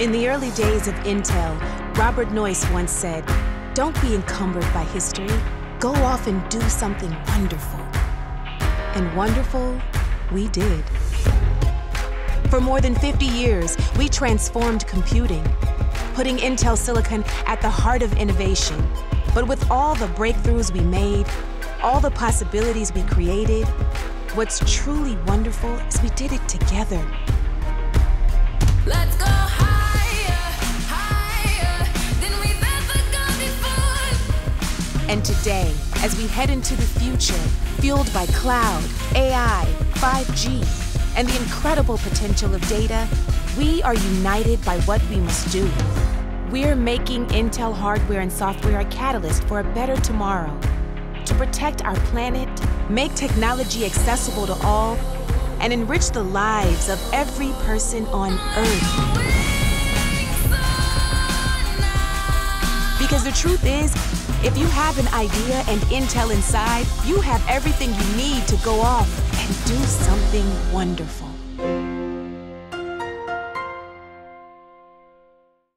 In the early days of Intel, Robert Noyce once said, Don't be encumbered by history. Go off and do something wonderful. And wonderful, we did. For more than 50 years, we transformed computing, putting Intel Silicon at the heart of innovation. But with all the breakthroughs we made, all the possibilities we created, what's truly wonderful is we did it together. And today, as we head into the future, fueled by cloud, AI, 5G, and the incredible potential of data, we are united by what we must do. We're making Intel hardware and software a catalyst for a better tomorrow. To protect our planet, make technology accessible to all, and enrich the lives of every person on Earth. The truth is, if you have an idea and Intel inside, you have everything you need to go off and do something wonderful.